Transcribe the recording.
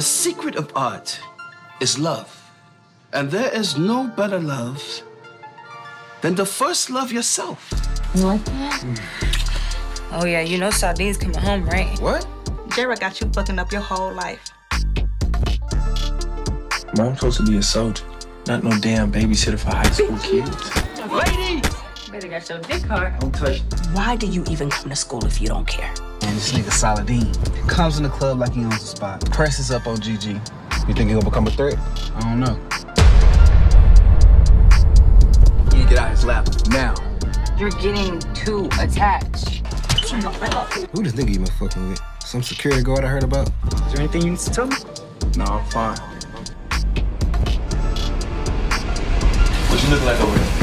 The secret of art is love. And there is no better love than to first love yourself. You like that? Hmm. Oh yeah, you know Sardine's coming home, right? What? Jared got you fucking up your whole life. Mom's supposed to be a soldier, not no damn babysitter for high school kids. Lady! Better got your dick hard. Don't touch. Why do you even come to school if you don't care? Man, this nigga Saladin comes in the club like he owns the spot. Presses up on GG. You think he gonna become a threat? I don't know. You get out of his lap now. You're getting too attached. Who this nigga you been fucking with? Some security guard I heard about? Is there anything you need to tell me? No, I'm fine. What you look like over there?